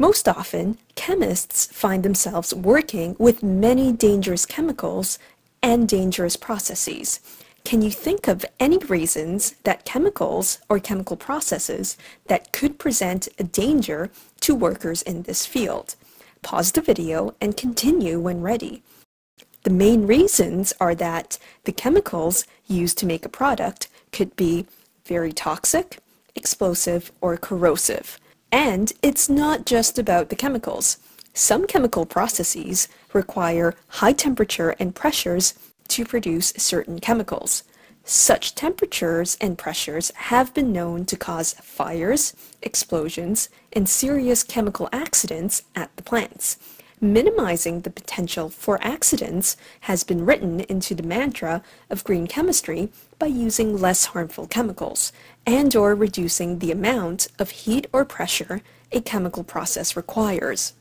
Most often, chemists find themselves working with many dangerous chemicals and dangerous processes. Can you think of any reasons that chemicals or chemical processes that could present a danger to workers in this field? Pause the video and continue when ready. The main reasons are that the chemicals used to make a product could be very toxic, explosive, or corrosive. And it's not just about the chemicals. Some chemical processes require high temperature and pressures to produce certain chemicals. Such temperatures and pressures have been known to cause fires, explosions, and serious chemical accidents at the plants. Minimizing the potential for accidents has been written into the mantra of green chemistry by using less harmful chemicals and or reducing the amount of heat or pressure a chemical process requires.